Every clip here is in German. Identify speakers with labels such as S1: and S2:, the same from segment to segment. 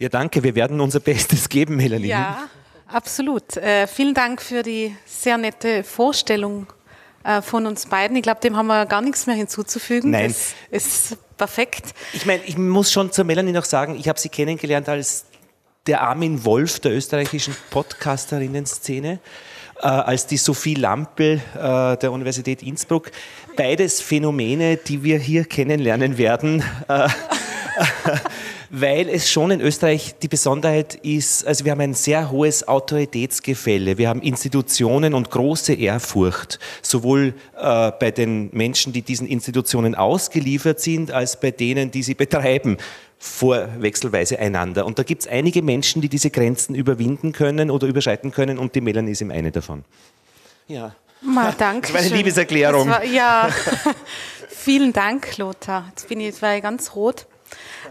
S1: Ja, danke. Wir werden unser Bestes geben, Melanie.
S2: Ja, absolut. Äh, vielen Dank für die sehr nette Vorstellung äh, von uns beiden. Ich glaube, dem haben wir gar nichts mehr hinzuzufügen.
S1: Nein.
S2: Das ist perfekt.
S1: Ich meine, ich muss schon zur Melanie noch sagen, ich habe sie kennengelernt als der Armin Wolf der österreichischen Podcasterinnen-Szene, äh, als die Sophie Lampel äh, der Universität Innsbruck. Beides Phänomene, die wir hier kennenlernen werden. Äh, weil es schon in Österreich die Besonderheit ist, also wir haben ein sehr hohes Autoritätsgefälle, wir haben Institutionen und große Ehrfurcht, sowohl äh, bei den Menschen, die diesen Institutionen ausgeliefert sind, als bei denen, die sie betreiben vorwechselweise einander. Und da gibt es einige Menschen, die diese Grenzen überwinden können oder überschreiten können und die Melanie ist eben eine davon.
S2: Ja. Mal, danke.
S1: Das war eine Liebeserklärung.
S2: War, ja, vielen Dank, Lothar. Jetzt bin ich, jetzt war ich ganz rot.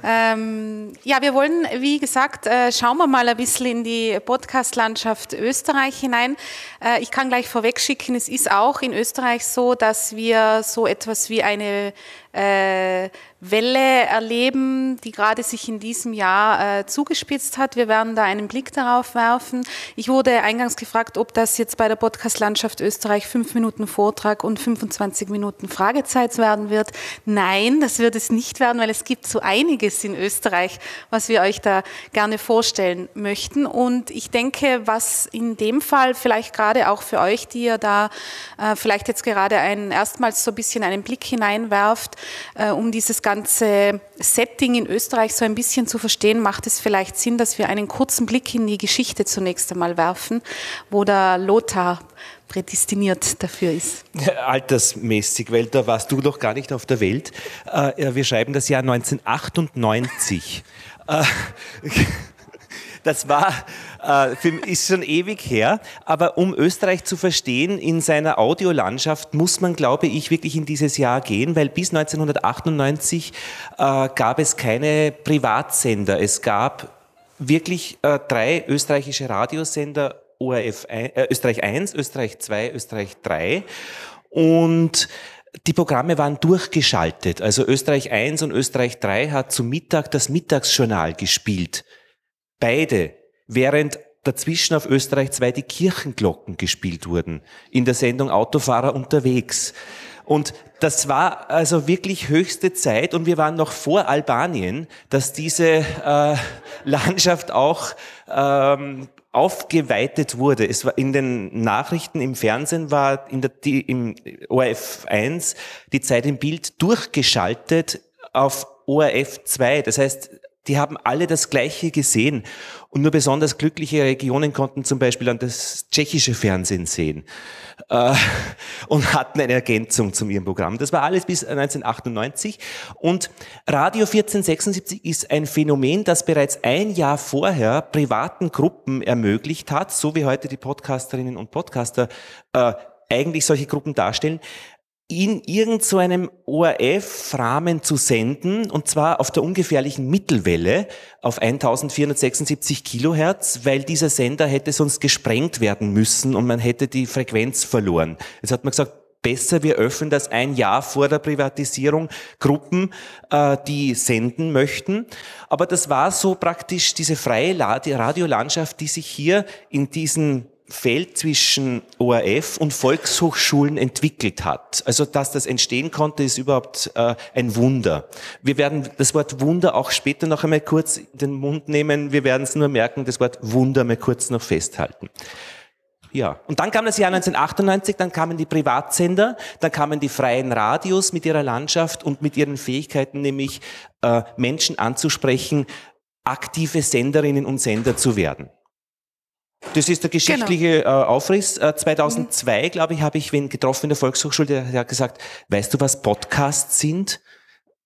S2: Ähm, ja, wir wollen, wie gesagt, äh, schauen wir mal ein bisschen in die Podcast-Landschaft Österreich hinein. Äh, ich kann gleich vorweg schicken, es ist auch in Österreich so, dass wir so etwas wie eine äh, Welle erleben, die gerade sich in diesem Jahr äh, zugespitzt hat. Wir werden da einen Blick darauf werfen. Ich wurde eingangs gefragt, ob das jetzt bei der Podcast Landschaft Österreich fünf Minuten Vortrag und 25 Minuten Fragezeit werden wird. Nein, das wird es nicht werden, weil es gibt so einiges in Österreich, was wir euch da gerne vorstellen möchten. Und ich denke, was in dem Fall vielleicht gerade auch für euch, die ihr da äh, vielleicht jetzt gerade einen, erstmals so ein bisschen einen Blick hineinwerft, äh, um dieses ganze Setting in Österreich so ein bisschen zu verstehen, macht es vielleicht Sinn, dass wir einen kurzen Blick in die Geschichte zunächst einmal werfen, wo der Lothar prädestiniert dafür ist.
S1: Altersmäßig, weil da warst du doch gar nicht auf der Welt. Äh, wir schreiben das Jahr 1998. Das war, äh, ist schon ewig her. Aber um Österreich zu verstehen in seiner Audiolandschaft, muss man, glaube ich, wirklich in dieses Jahr gehen, weil bis 1998 äh, gab es keine Privatsender. Es gab wirklich äh, drei österreichische Radiosender, ORF, äh, Österreich 1, Österreich 2, Österreich 3. Und die Programme waren durchgeschaltet. Also Österreich 1 und Österreich 3 hat zum Mittag das Mittagsjournal gespielt. Beide, während dazwischen auf Österreich 2 die Kirchenglocken gespielt wurden, in der Sendung Autofahrer unterwegs. Und das war also wirklich höchste Zeit und wir waren noch vor Albanien, dass diese äh, Landschaft auch ähm, aufgeweitet wurde. Es war in den Nachrichten im Fernsehen war in der, die, im ORF 1 die Zeit im Bild durchgeschaltet auf ORF 2. Das heißt, die haben alle das Gleiche gesehen. Und nur besonders glückliche Regionen konnten zum Beispiel an das tschechische Fernsehen sehen äh, und hatten eine Ergänzung zu ihrem Programm. Das war alles bis 1998. Und Radio 1476 ist ein Phänomen, das bereits ein Jahr vorher privaten Gruppen ermöglicht hat, so wie heute die Podcasterinnen und Podcaster äh, eigentlich solche Gruppen darstellen, in irgendeinem so ORF-Rahmen zu senden, und zwar auf der ungefährlichen Mittelwelle auf 1476 Kilohertz, weil dieser Sender hätte sonst gesprengt werden müssen und man hätte die Frequenz verloren. Jetzt hat man gesagt, besser, wir öffnen das ein Jahr vor der Privatisierung Gruppen, äh, die senden möchten. Aber das war so praktisch diese freie Radiolandschaft, die sich hier in diesen Feld zwischen ORF und Volkshochschulen entwickelt hat. Also dass das entstehen konnte, ist überhaupt äh, ein Wunder. Wir werden das Wort Wunder auch später noch einmal kurz in den Mund nehmen. Wir werden es nur merken, das Wort Wunder mal kurz noch festhalten. Ja, und dann kam das Jahr 1998, dann kamen die Privatsender, dann kamen die freien Radios mit ihrer Landschaft und mit ihren Fähigkeiten, nämlich äh, Menschen anzusprechen, aktive Senderinnen und Sender zu werden. Das ist der geschichtliche genau. äh, Aufriss. Äh, 2002, mhm. glaube ich, habe ich wen getroffen in der Volkshochschule, der, der hat gesagt, weißt du, was Podcasts sind?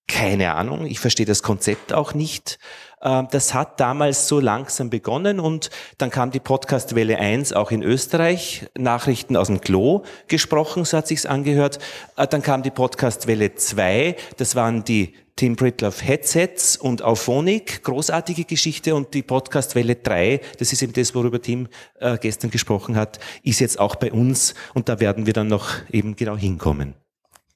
S1: Keine Ahnung, ich verstehe das Konzept auch nicht. Ähm, das hat damals so langsam begonnen und dann kam die Podcastwelle 1 auch in Österreich, Nachrichten aus dem Klo gesprochen, so hat sich's angehört. Äh, dann kam die Podcastwelle 2, das waren die Tim Britloff Headsets und Auphonic, großartige Geschichte und die Podcastwelle 3, das ist eben das, worüber Tim äh, gestern gesprochen hat, ist jetzt auch bei uns und da werden wir dann noch eben genau hinkommen.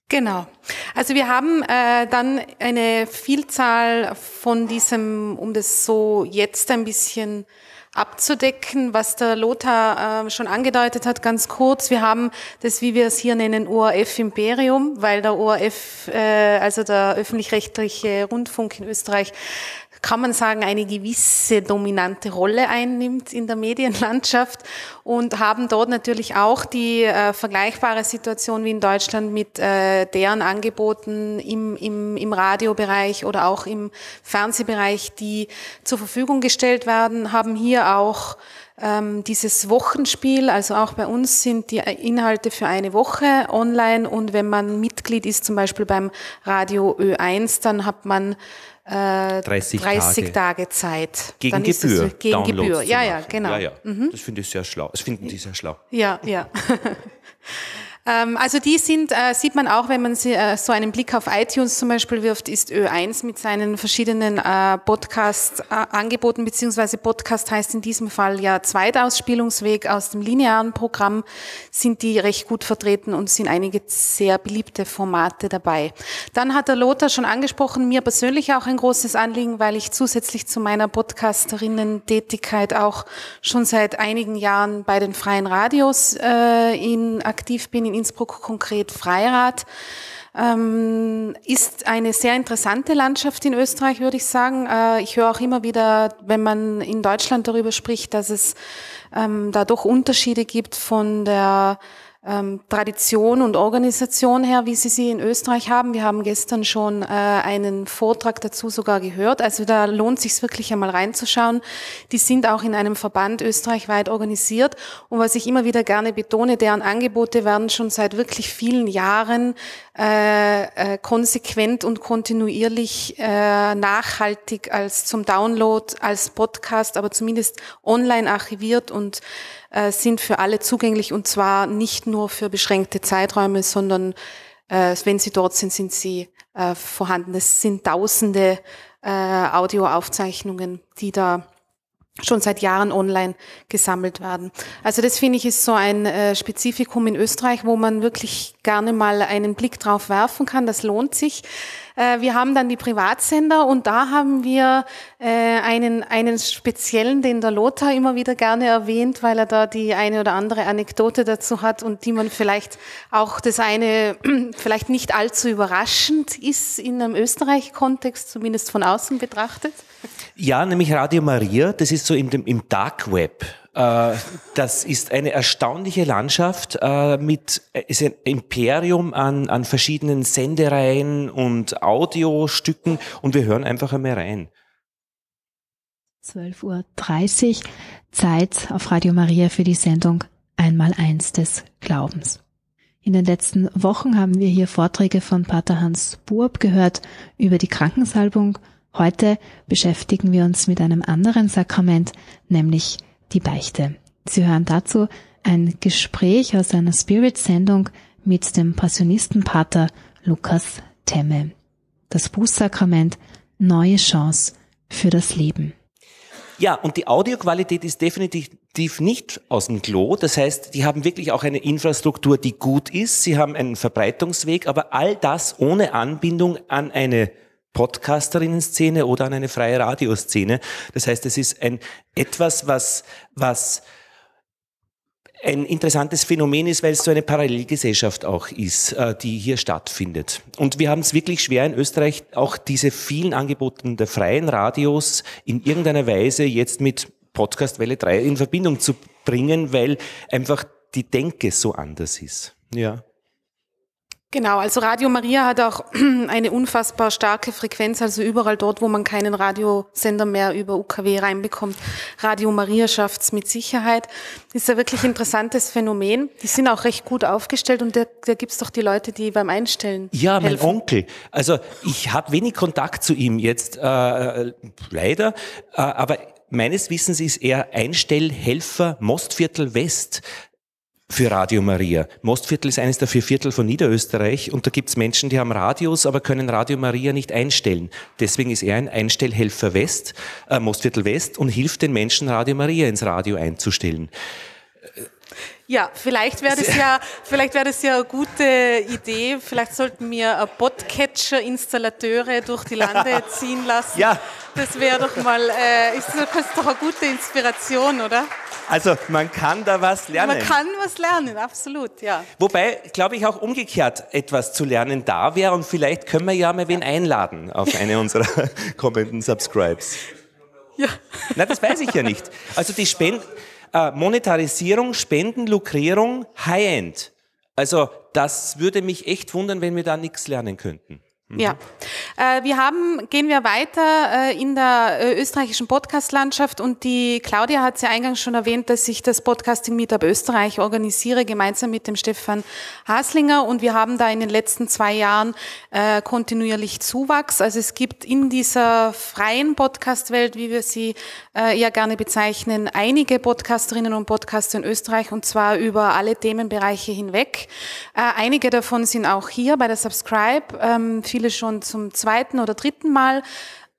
S2: Genau. Also wir haben äh, dann eine Vielzahl von diesem, um das so jetzt ein bisschen abzudecken, was der Lothar äh, schon angedeutet hat, ganz kurz. Wir haben das, wie wir es hier nennen, ORF Imperium, weil der ORF, äh, also der öffentlich-rechtliche Rundfunk in Österreich, kann man sagen, eine gewisse dominante Rolle einnimmt in der Medienlandschaft und haben dort natürlich auch die äh, vergleichbare Situation wie in Deutschland mit äh, deren Angeboten im, im, im Radiobereich oder auch im Fernsehbereich, die zur Verfügung gestellt werden, haben hier auch ähm, dieses Wochenspiel, also auch bei uns sind die Inhalte für eine Woche online und wenn man Mitglied ist, zum Beispiel beim Radio Ö1, dann hat man
S1: äh, 30,
S2: 30 Tage. Tage. Zeit.
S1: Gegen Gebühr.
S2: Es, gegen Gebühr, ja, ja, genau. Ja,
S1: ja. Mhm. Das finde ich sehr schlau. Das finden die sehr schlau.
S2: Ja, ja. Ähm, also die sind, äh, sieht man auch, wenn man äh, so einen Blick auf iTunes zum Beispiel wirft, ist Ö1 mit seinen verschiedenen äh, Podcast-Angeboten, beziehungsweise Podcast heißt in diesem Fall ja Zweitausspielungsweg aus dem linearen Programm, sind die recht gut vertreten und sind einige sehr beliebte Formate dabei. Dann hat der Lothar schon angesprochen, mir persönlich auch ein großes Anliegen, weil ich zusätzlich zu meiner Podcasterinnen-Tätigkeit auch schon seit einigen Jahren bei den freien Radios äh, in, aktiv bin, in Innsbruck konkret Freirad. Ähm, ist eine sehr interessante Landschaft in Österreich, würde ich sagen. Äh, ich höre auch immer wieder, wenn man in Deutschland darüber spricht, dass es ähm, da doch Unterschiede gibt von der ähm, Tradition und Organisation her, wie Sie sie in Österreich haben. Wir haben gestern schon äh, einen Vortrag dazu sogar gehört. Also da lohnt sich wirklich einmal reinzuschauen. Die sind auch in einem Verband österreichweit organisiert. Und was ich immer wieder gerne betone, deren Angebote werden schon seit wirklich vielen Jahren äh, äh, konsequent und kontinuierlich äh, nachhaltig als zum Download, als Podcast, aber zumindest online archiviert und äh, sind für alle zugänglich und zwar nicht nur für beschränkte Zeiträume, sondern äh, wenn sie dort sind, sind sie äh, vorhanden. Es sind tausende äh, Audioaufzeichnungen, die da schon seit Jahren online gesammelt werden. Also das finde ich ist so ein äh, Spezifikum in Österreich, wo man wirklich gerne mal einen Blick drauf werfen kann. Das lohnt sich. Äh, wir haben dann die Privatsender und da haben wir äh, einen, einen speziellen, den der Lothar immer wieder gerne erwähnt, weil er da die eine oder andere Anekdote dazu hat und die man vielleicht auch das eine vielleicht nicht allzu überraschend ist in einem Österreich-Kontext, zumindest von außen betrachtet.
S1: Ja, nämlich Radio Maria, das ist so im, im Dark Web. Äh, das ist eine erstaunliche Landschaft äh, mit ist ein Imperium an, an verschiedenen Sendereien und Audiostücken und wir hören einfach einmal rein.
S3: 12.30 Uhr Zeit auf Radio Maria für die Sendung Einmal eins des Glaubens. In den letzten Wochen haben wir hier Vorträge von Pater Hans Burb gehört über die Krankensalbung Heute beschäftigen wir uns mit einem anderen Sakrament, nämlich die Beichte. Sie hören dazu ein Gespräch aus einer Spirit-Sendung mit dem Passionistenpater Lukas Temme. Das Bußsakrament, neue Chance für das Leben.
S1: Ja, und die Audioqualität ist definitiv nicht aus dem Klo. Das heißt, die haben wirklich auch eine Infrastruktur, die gut ist. Sie haben einen Verbreitungsweg, aber all das ohne Anbindung an eine Podcasterinnen-Szene oder an eine freie Radioszene. Das heißt, es ist ein etwas, was, was ein interessantes Phänomen ist, weil es so eine Parallelgesellschaft auch ist, äh, die hier stattfindet. Und wir haben es wirklich schwer in Österreich, auch diese vielen Angebote der freien Radios in irgendeiner Weise jetzt mit Podcast Welle 3 in Verbindung zu bringen, weil einfach die Denke so anders ist. Ja.
S2: Genau, also Radio Maria hat auch eine unfassbar starke Frequenz, also überall dort, wo man keinen Radiosender mehr über UKW reinbekommt. Radio Maria schafft's mit Sicherheit. Ist ein wirklich interessantes Phänomen. Die sind auch recht gut aufgestellt und da, da gibt's doch die Leute, die beim Einstellen
S1: Ja,
S2: mein
S1: helfen. Onkel. Also ich habe wenig Kontakt zu ihm jetzt, äh, leider, äh, aber meines Wissens ist er Einstellhelfer Mostviertel West für Radio Maria. Mostviertel ist eines der vier Viertel von Niederösterreich und da gibt's Menschen, die haben Radios, aber können Radio Maria nicht einstellen. Deswegen ist er ein Einstellhelfer West, äh, Mostviertel West und hilft den Menschen, Radio Maria ins Radio einzustellen.
S2: Ja, vielleicht wäre das ja, vielleicht wäre das ja eine gute Idee. Vielleicht sollten wir Podcatcher-Installateure durch die Lande ziehen lassen.
S1: Ja.
S2: Das wäre doch mal, äh, ist das doch eine gute Inspiration, oder?
S1: Also man kann da was lernen.
S2: Man kann was lernen, absolut, ja.
S1: Wobei, glaube ich, auch umgekehrt etwas zu lernen da wäre und vielleicht können wir ja mal wen einladen auf eine unserer kommenden Subscribes.
S2: Ja.
S1: Na, das weiß ich ja nicht. Also die Spenden, äh, Monetarisierung, Spenden, Lukrierung, High-End. Also das würde mich echt wundern, wenn wir da nichts lernen könnten.
S2: Mhm. Ja, äh, wir haben, gehen wir weiter äh, in der äh, österreichischen Podcast-Landschaft und die Claudia hat ja eingangs schon erwähnt, dass ich das Podcasting Meetup Österreich organisiere, gemeinsam mit dem Stefan Haslinger und wir haben da in den letzten zwei Jahren kontinuierlich Zuwachs. Also es gibt in dieser freien Podcast-Welt, wie wir sie ja gerne bezeichnen, einige Podcasterinnen und Podcaster in Österreich und zwar über alle Themenbereiche hinweg. Einige davon sind auch hier bei der Subscribe. Viele schon zum zweiten oder dritten Mal.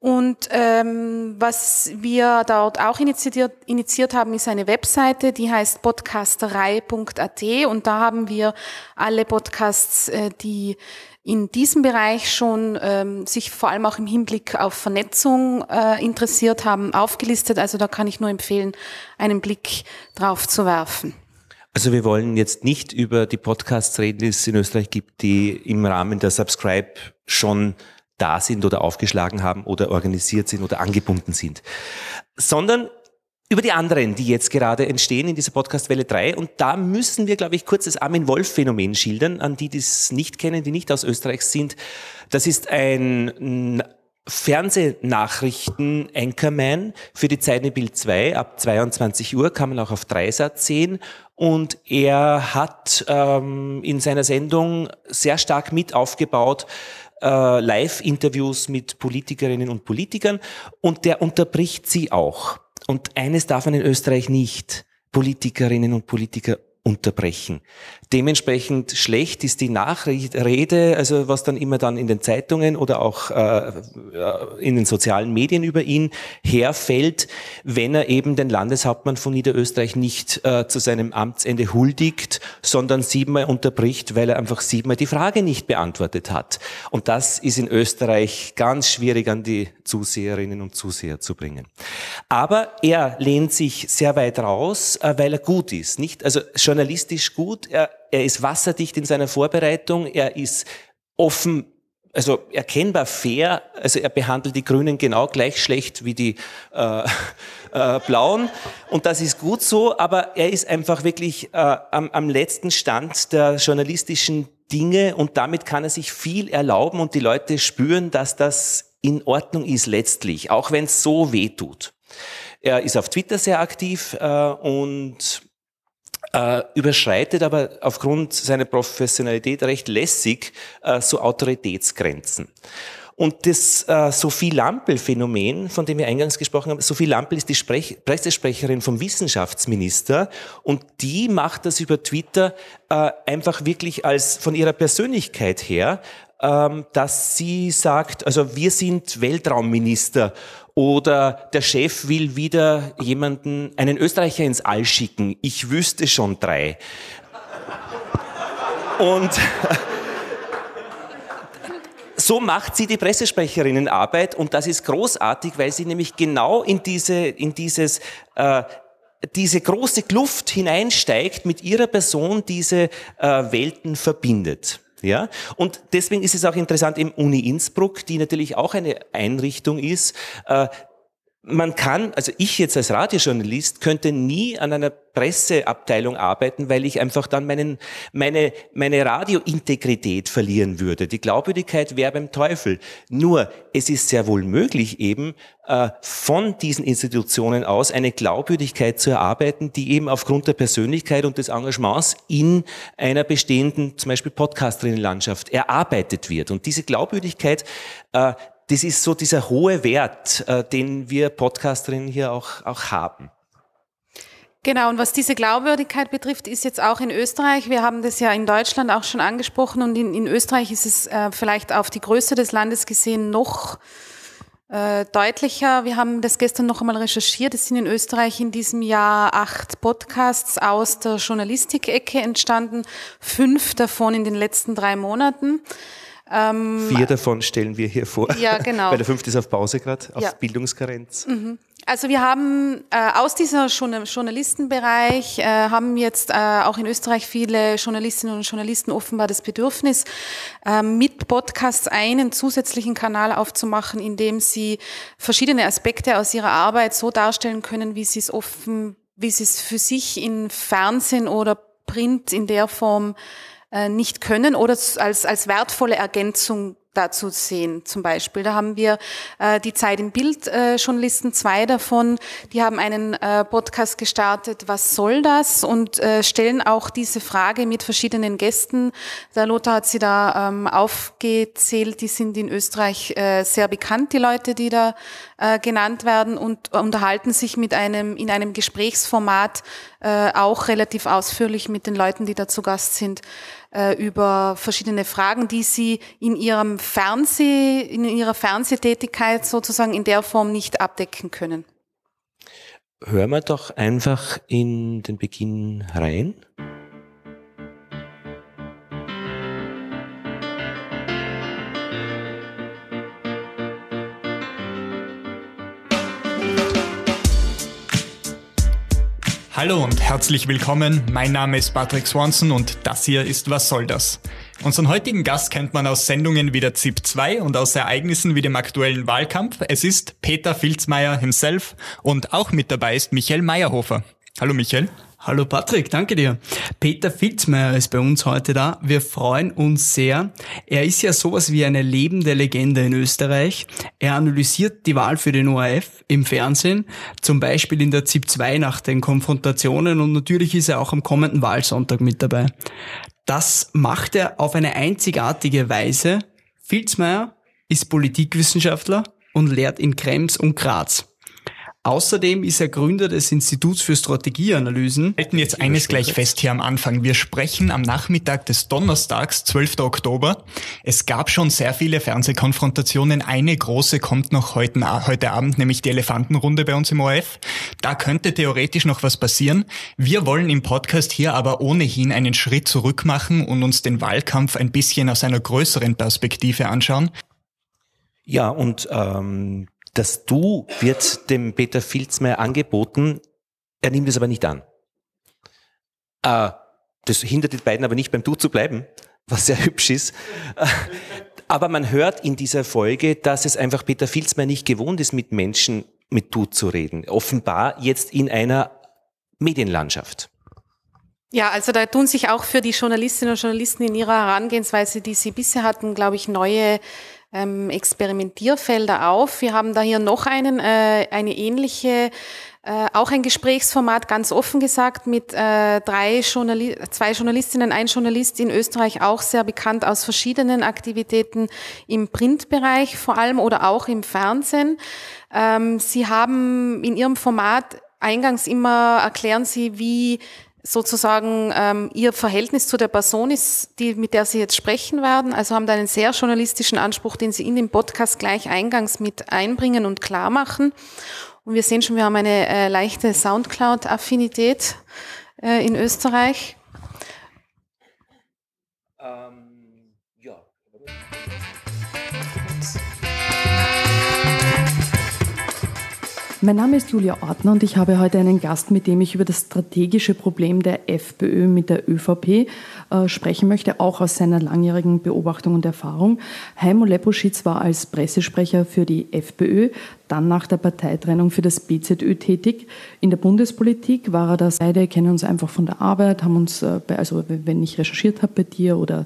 S2: Und ähm, was wir dort auch initiiert, initiiert haben, ist eine Webseite, die heißt podcasterei.at und da haben wir alle Podcasts, äh, die in diesem Bereich schon ähm, sich vor allem auch im Hinblick auf Vernetzung äh, interessiert haben, aufgelistet. Also da kann ich nur empfehlen, einen Blick drauf zu werfen.
S1: Also wir wollen jetzt nicht über die Podcasts reden, die es in Österreich gibt, die im Rahmen der Subscribe schon da sind oder aufgeschlagen haben oder organisiert sind oder angebunden sind, sondern über die anderen, die jetzt gerade entstehen in dieser Podcast-Welle 3. Und da müssen wir, glaube ich, kurz das Armin Wolf-Phänomen schildern, an die, die es nicht kennen, die nicht aus Österreich sind. Das ist ein Fernsehnachrichten Anchorman für die Zeit in Bild 2 ab 22 Uhr kann man auch auf Dreisatz sehen und er hat ähm, in seiner Sendung sehr stark mit aufgebaut äh, Live-Interviews mit Politikerinnen und Politikern und der unterbricht sie auch. Und eines darf man in Österreich nicht. Politikerinnen und Politiker unterbrechen. Dementsprechend schlecht ist die Nachrede, also was dann immer dann in den Zeitungen oder auch äh, in den sozialen Medien über ihn herfällt, wenn er eben den Landeshauptmann von Niederösterreich nicht äh, zu seinem Amtsende huldigt, sondern siebenmal unterbricht, weil er einfach siebenmal die Frage nicht beantwortet hat. Und das ist in Österreich ganz schwierig an die Zuseherinnen und Zuseher zu bringen. Aber er lehnt sich sehr weit raus, äh, weil er gut ist, nicht? Also journalistisch gut. Er, er ist wasserdicht in seiner Vorbereitung. Er ist offen, also erkennbar fair. Also er behandelt die Grünen genau gleich schlecht wie die äh, äh, Blauen. Und das ist gut so. Aber er ist einfach wirklich äh, am, am letzten Stand der journalistischen Dinge und damit kann er sich viel erlauben und die Leute spüren, dass das in Ordnung ist letztlich, auch wenn es so weh tut. Er ist auf Twitter sehr aktiv äh, und äh, überschreitet aber aufgrund seiner Professionalität recht lässig äh, so Autoritätsgrenzen. Und das äh, Sophie Lampel-Phänomen, von dem wir eingangs gesprochen haben, Sophie Lampel ist die Sprech Pressesprecherin vom Wissenschaftsminister und die macht das über Twitter äh, einfach wirklich als von ihrer Persönlichkeit her, ähm, dass sie sagt, also wir sind Weltraumminister oder der Chef will wieder jemanden, einen Österreicher ins All schicken. Ich wüsste schon drei. Und so macht sie die Pressesprecherinnenarbeit und das ist großartig, weil sie nämlich genau in diese, in dieses, äh, diese große Kluft hineinsteigt, mit ihrer Person diese äh, Welten verbindet. Ja, und deswegen ist es auch interessant im Uni Innsbruck, die natürlich auch eine Einrichtung ist, äh, man kann, also ich jetzt als Radiojournalist könnte nie an einer Presseabteilung arbeiten, weil ich einfach dann meinen, meine, meine Radiointegrität verlieren würde. Die Glaubwürdigkeit wäre beim Teufel. Nur, es ist sehr wohl möglich eben, äh, von diesen Institutionen aus eine Glaubwürdigkeit zu erarbeiten, die eben aufgrund der Persönlichkeit und des Engagements in einer bestehenden, zum Beispiel Podcasterinnenlandschaft erarbeitet wird. Und diese Glaubwürdigkeit, äh, das ist so dieser hohe Wert, äh, den wir Podcasterinnen hier auch, auch haben.
S2: Genau, und was diese Glaubwürdigkeit betrifft, ist jetzt auch in Österreich, wir haben das ja in Deutschland auch schon angesprochen und in, in Österreich ist es äh, vielleicht auf die Größe des Landes gesehen noch äh, deutlicher. Wir haben das gestern noch einmal recherchiert. Es sind in Österreich in diesem Jahr acht Podcasts aus der Journalistik-Ecke entstanden, fünf davon in den letzten drei Monaten.
S1: Ähm, Vier davon stellen wir hier vor.
S2: Ja, genau.
S1: Weil der fünfte ist auf Pause gerade, auf ja. Bildungskarenz. Mhm.
S2: Also wir haben äh, aus dieser Journalistenbereich äh, haben jetzt äh, auch in Österreich viele Journalistinnen und Journalisten offenbar das Bedürfnis, äh, mit Podcasts einen zusätzlichen Kanal aufzumachen, in dem sie verschiedene Aspekte aus ihrer Arbeit so darstellen können, wie sie es offen, wie sie es für sich in Fernsehen oder Print in der Form äh, nicht können oder als, als wertvolle Ergänzung dazu sehen. Zum Beispiel, da haben wir äh, die Zeit im Bild äh, Journalisten, zwei davon, die haben einen äh, Podcast gestartet, was soll das? Und äh, stellen auch diese Frage mit verschiedenen Gästen. Der Lothar hat sie da ähm, aufgezählt, die sind in Österreich äh, sehr bekannt, die Leute, die da äh, genannt werden und unterhalten sich mit einem, in einem Gesprächsformat äh, auch relativ ausführlich mit den Leuten, die da zu Gast sind äh, über verschiedene Fragen, die sie in ihrem Fernseh, in ihrer Fernsehtätigkeit sozusagen in der Form nicht abdecken können.
S1: Hören wir doch einfach in den Beginn rein.
S4: Hallo und herzlich willkommen. Mein Name ist Patrick Swanson und das hier ist Was soll das? Unseren heutigen Gast kennt man aus Sendungen wie der ZIP 2 und aus Ereignissen wie dem aktuellen Wahlkampf. Es ist Peter Filzmeier himself und auch mit dabei ist Michael Meyerhofer. Hallo Michael.
S5: Hallo Patrick, danke dir. Peter Filzmeier ist bei uns heute da. Wir freuen uns sehr. Er ist ja sowas wie eine lebende Legende in Österreich. Er analysiert die Wahl für den ORF im Fernsehen, zum Beispiel in der ZIP 2 nach den Konfrontationen und natürlich ist er auch am kommenden Wahlsonntag mit dabei. Das macht er auf eine einzigartige Weise. Filzmeier ist Politikwissenschaftler und lehrt in Krems und Graz. Außerdem ist er Gründer des Instituts für Strategieanalysen.
S4: Wir halten jetzt eines gleich fest hier am Anfang. Wir sprechen am Nachmittag des Donnerstags, 12. Oktober. Es gab schon sehr viele Fernsehkonfrontationen. Eine große kommt noch heute, heute Abend, nämlich die Elefantenrunde bei uns im ORF. Da könnte theoretisch noch was passieren. Wir wollen im Podcast hier aber ohnehin einen Schritt zurück machen und uns den Wahlkampf ein bisschen aus einer größeren Perspektive anschauen.
S1: Ja, und ähm, das Du wird dem Peter Filzmeier angeboten, er nimmt es aber nicht an. Äh, das hindert die beiden aber nicht beim Du zu bleiben, was sehr hübsch ist. Äh, aber man hört in dieser Folge, dass es einfach Peter Filzmeier nicht gewohnt ist, mit Menschen mit Du zu reden. Offenbar jetzt in einer Medienlandschaft.
S2: Ja, also da tun sich auch für die Journalistinnen und Journalisten in ihrer Herangehensweise, die sie bisher hatten, glaube ich, neue ähm, Experimentierfelder auf. Wir haben da hier noch einen, äh, eine ähnliche äh, auch ein Gesprächsformat, ganz offen gesagt, mit äh, drei Journali zwei Journalistinnen, ein Journalist in Österreich, auch sehr bekannt aus verschiedenen Aktivitäten im Printbereich vor allem oder auch im Fernsehen. Ähm, Sie haben in Ihrem Format eingangs immer erklären Sie, wie sozusagen ähm, Ihr Verhältnis zu der Person ist, die, mit der Sie jetzt sprechen werden. Also haben da einen sehr journalistischen Anspruch, den Sie in den Podcast gleich eingangs mit einbringen und klar machen. Und wir sehen schon, wir haben eine äh, leichte Soundcloud-Affinität äh, in Österreich.
S6: Mein Name ist Julia Ortner und ich habe heute einen Gast, mit dem ich über das strategische Problem der FPÖ mit der ÖVP äh, sprechen möchte, auch aus seiner langjährigen Beobachtung und Erfahrung. Heimo Leposchitz war als Pressesprecher für die FPÖ, dann nach der Parteitrennung für das BZÖ tätig. In der Bundespolitik war er das. Beide kennen uns einfach von der Arbeit, haben uns, äh, bei, also wenn ich recherchiert habe bei dir oder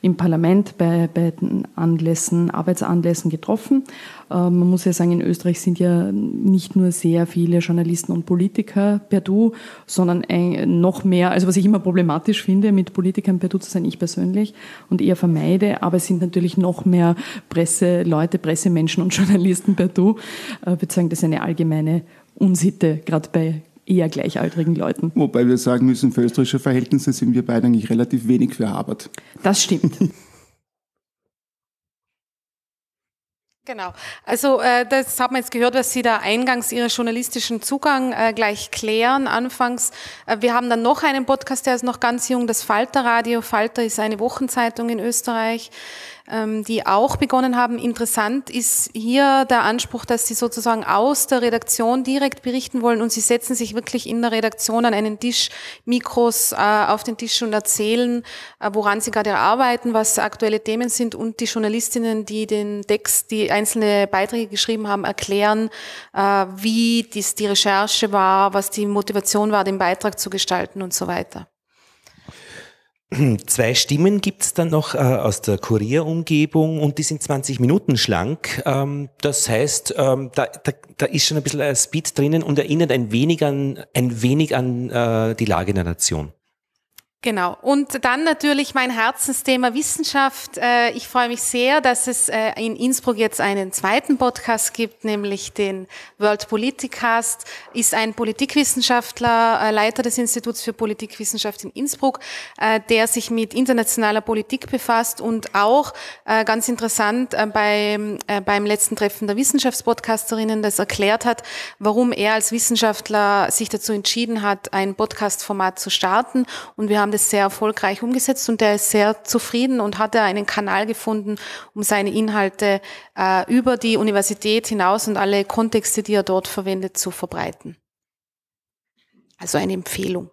S6: im Parlament bei, bei Anlässen, Arbeitsanlässen getroffen. Ähm, man muss ja sagen, in Österreich sind ja nicht nur sehr viele Journalisten und Politiker per Du, sondern noch mehr, also was ich immer problematisch finde, mit Politikern per Du zu sein, ich persönlich und eher vermeide, aber es sind natürlich noch mehr Presseleute, Pressemenschen und Journalisten per Du. Ich würde sagen, das ist eine allgemeine Unsitte, gerade bei eher gleichaltrigen Leuten.
S7: Wobei wir sagen müssen, für österreichische Verhältnisse sind wir beide eigentlich relativ wenig Harvard.
S6: Das stimmt.
S2: Genau. Also äh, das haben wir jetzt gehört, was Sie da eingangs Ihren journalistischen Zugang äh, gleich klären. Anfangs, äh, wir haben dann noch einen Podcast, der ist noch ganz jung, das Falter Radio. Falter ist eine Wochenzeitung in Österreich. Ähm, die auch begonnen haben. Interessant ist hier der Anspruch, dass sie sozusagen aus der Redaktion direkt berichten wollen und sie setzen sich wirklich in der Redaktion an einen Tisch, Mikros äh, auf den Tisch und erzählen, äh, woran sie gerade arbeiten, was aktuelle Themen sind und die Journalistinnen, die den Text, die einzelne Beiträge geschrieben haben, erklären, äh, wie dies die Recherche war, was die Motivation war, den Beitrag zu gestalten und so weiter.
S1: Zwei Stimmen gibt's dann noch äh, aus der Kurierumgebung und die sind 20 Minuten schlank. Ähm, das heißt, ähm, da, da, da ist schon ein bisschen Speed drinnen und erinnert ein wenig an, ein wenig an äh, die Lage der Nation.
S2: Genau. Und dann natürlich mein Herzensthema Wissenschaft. Äh, ich freue mich sehr, dass es äh, in Innsbruck jetzt einen zweiten Podcast gibt, nämlich den World Politicast. Ist ein Politikwissenschaftler, äh, Leiter des Instituts für Politikwissenschaft in Innsbruck, der sich mit internationaler Politik befasst und auch ganz interessant beim, beim letzten Treffen der Wissenschaftspodcasterinnen das erklärt hat, warum er als Wissenschaftler sich dazu entschieden hat, ein Podcast-Format zu starten. Und wir haben das sehr erfolgreich umgesetzt und er ist sehr zufrieden und hat einen Kanal gefunden, um seine Inhalte äh, über die Universität hinaus und alle Kontexte, die er dort verwendet, zu verbreiten. Also eine Empfehlung.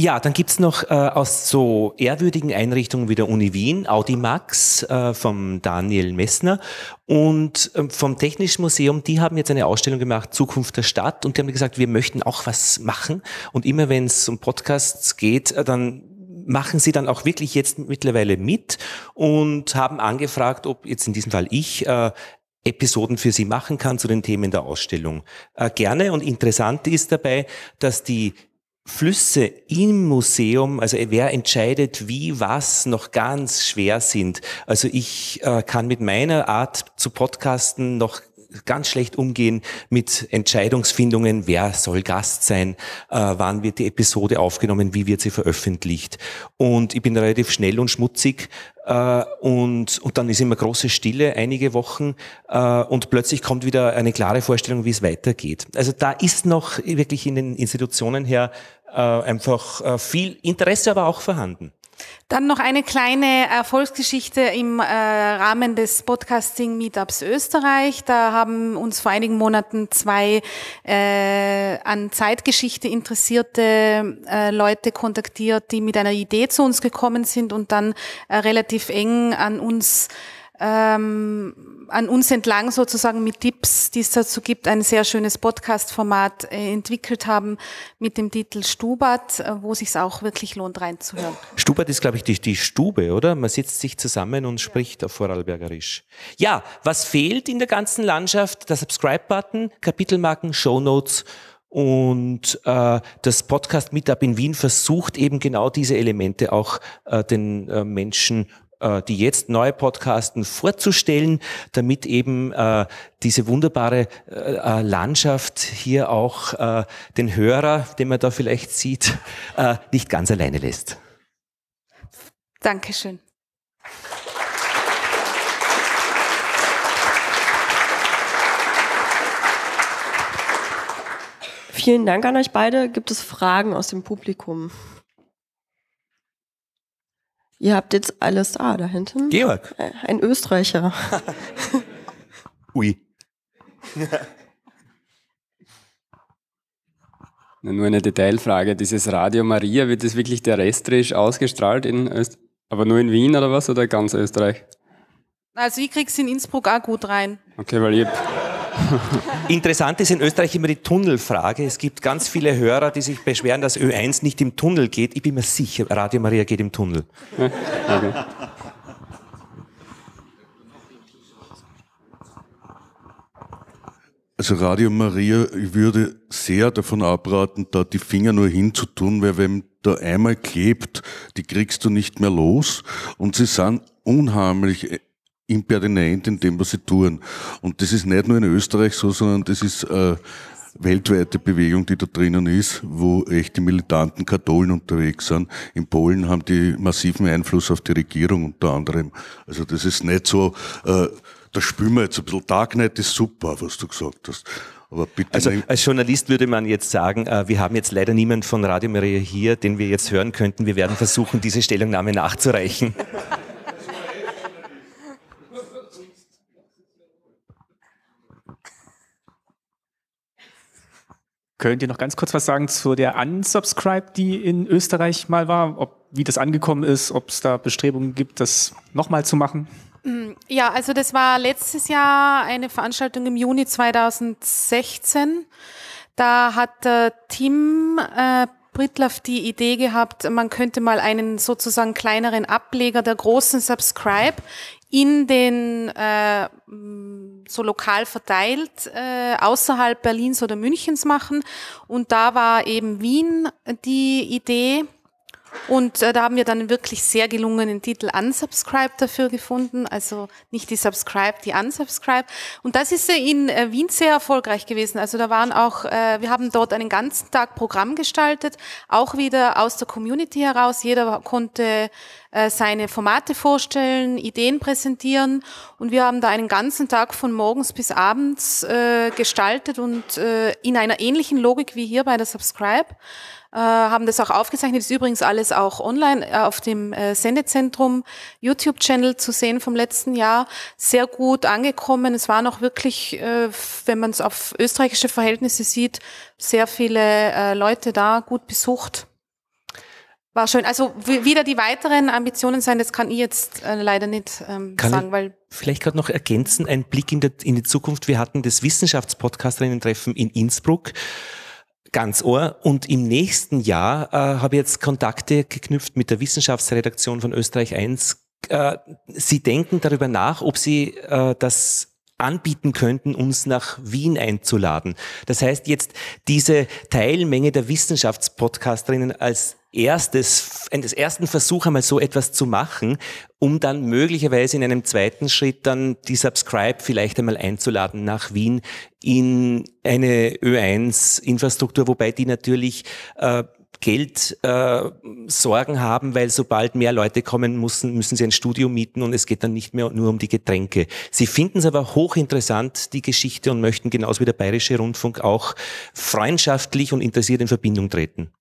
S1: Ja, dann gibt's noch äh, aus so ehrwürdigen Einrichtungen wie der Uni Wien, Audimax äh, vom Daniel Messner und äh, vom Technischen Museum, die haben jetzt eine Ausstellung gemacht, Zukunft der Stadt und die haben gesagt, wir möchten auch was machen und immer wenn es um Podcasts geht, äh, dann machen sie dann auch wirklich jetzt mittlerweile mit und haben angefragt, ob jetzt in diesem Fall ich äh, Episoden für Sie machen kann zu den Themen der Ausstellung. Äh, gerne und interessant ist dabei, dass die Flüsse im Museum, also wer entscheidet, wie was, noch ganz schwer sind. Also ich äh, kann mit meiner Art zu podcasten noch ganz schlecht umgehen mit Entscheidungsfindungen, wer soll Gast sein, äh, wann wird die Episode aufgenommen, wie wird sie veröffentlicht. Und ich bin relativ schnell und schmutzig äh, und, und dann ist immer große Stille, einige Wochen äh, und plötzlich kommt wieder eine klare Vorstellung, wie es weitergeht. Also da ist noch wirklich in den Institutionen her äh, einfach viel Interesse aber auch vorhanden.
S2: Dann noch eine kleine Erfolgsgeschichte im äh, Rahmen des Podcasting Meetups Österreich. Da haben uns vor einigen Monaten zwei äh, an Zeitgeschichte interessierte äh, Leute kontaktiert, die mit einer Idee zu uns gekommen sind und dann äh, relativ eng an uns ähm, an uns entlang sozusagen mit Tipps, die es dazu gibt, ein sehr schönes Podcast-Format äh, entwickelt haben mit dem Titel Stubat, äh, wo sich auch wirklich lohnt reinzuhören.
S1: Stubat ist, glaube ich, die, die Stube, oder? Man sitzt sich zusammen und spricht auf Vorarlbergerisch. Ja, was fehlt in der ganzen Landschaft? Der Subscribe-Button, Kapitelmarken, Shownotes und äh, das Podcast Meetup in Wien versucht eben genau diese Elemente auch äh, den äh, Menschen die jetzt neu podcasten, vorzustellen, damit eben äh, diese wunderbare äh, äh, Landschaft hier auch äh, den Hörer, den man da vielleicht sieht, äh, nicht ganz alleine lässt.
S2: Dankeschön.
S8: Vielen Dank an euch beide. Gibt es Fragen aus dem Publikum? Ihr habt jetzt alles da, da hinten.
S1: Georg.
S8: Äh, ein Österreicher.
S1: Ui.
S9: Nur eine Detailfrage. Dieses Radio Maria, wird das wirklich terrestrisch ausgestrahlt in Österreich? Aber nur in Wien oder was? Oder ganz Österreich?
S2: Also ich krieg's in Innsbruck auch gut rein.
S9: Okay, weil ich
S1: Interessant ist in Österreich immer die Tunnelfrage. Es gibt ganz viele Hörer, die sich beschweren, dass Ö1 nicht im Tunnel geht. Ich bin mir sicher, Radio Maria geht im Tunnel.
S10: Also Radio Maria, ich würde sehr davon abraten, da die Finger nur hinzutun, weil wenn da einmal klebt, die kriegst du nicht mehr los und sie sind unheimlich impertinent in dem, was sie tun. Und das ist nicht nur in Österreich so, sondern das ist äh, weltweite Bewegung, die da drinnen ist, wo echt die militanten Katholen unterwegs sind. In Polen haben die massiven Einfluss auf die Regierung unter anderem. Also das ist nicht so, äh, da spüren wir jetzt ein bisschen. Darknet ist super, was du gesagt hast. Aber bitte
S1: also als Journalist würde man jetzt sagen, äh, wir haben jetzt leider niemanden von Radio Maria hier, den wir jetzt hören könnten. Wir werden versuchen, diese Stellungnahme nachzureichen.
S11: Könnt ihr noch ganz kurz was sagen zu der Unsubscribe, die in Österreich mal war? Ob, wie das angekommen ist, ob es da Bestrebungen gibt, das nochmal zu machen?
S2: Mm, ja, also das war letztes Jahr eine Veranstaltung im Juni 2016. Da hat äh, Tim äh, Britlaff die Idee gehabt, man könnte mal einen sozusagen kleineren Ableger der großen Subscribe in den äh, so lokal verteilt äh, außerhalb Berlins oder Münchens machen. Und da war eben Wien die Idee. Und äh, da haben wir dann wirklich sehr gelungenen Titel Unsubscribe dafür gefunden. Also nicht die Subscribe, die Unsubscribe. Und das ist in äh, Wien sehr erfolgreich gewesen. Also da waren auch, äh, wir haben dort einen ganzen Tag Programm gestaltet, auch wieder aus der Community heraus. Jeder konnte äh, seine Formate vorstellen, Ideen präsentieren. Und wir haben da einen ganzen Tag von morgens bis abends äh, gestaltet und äh, in einer ähnlichen Logik wie hier bei der Subscribe äh, haben das auch aufgezeichnet. Ist übrigens alles auch online äh, auf dem äh, Sendezentrum YouTube-Channel zu sehen vom letzten Jahr. Sehr gut angekommen. Es waren auch wirklich, wenn man es auf österreichische Verhältnisse sieht, sehr viele Leute da, gut besucht. War schön. Also wieder die weiteren Ambitionen sein, das kann ich jetzt äh, leider nicht ähm, kann sagen, weil
S1: vielleicht gerade noch ergänzen, ein Blick in, der, in die Zukunft. Wir hatten das Wissenschaftspodcasterinnen-Treffen in Innsbruck ganz ohr. Und im nächsten Jahr äh, habe ich jetzt Kontakte geknüpft mit der Wissenschaftsredaktion von Österreich 1. Äh, sie denken darüber nach, ob sie äh, das anbieten könnten, uns nach Wien einzuladen. Das heißt jetzt diese Teilmenge der Wissenschaftspodcasterinnen als erstes, eines ersten Versuch einmal so etwas zu machen, um dann möglicherweise in einem zweiten Schritt dann die Subscribe vielleicht einmal einzuladen nach Wien in eine Ö1-Infrastruktur, wobei die natürlich äh, Geld äh, haben, weil sobald mehr Leute kommen müssen, müssen sie ein Studio mieten und es geht dann nicht mehr nur um die Getränke. Sie finden es aber hochinteressant, die Geschichte, und möchten genauso wie der Bayerische Rundfunk auch freundschaftlich und interessiert in Verbindung treten.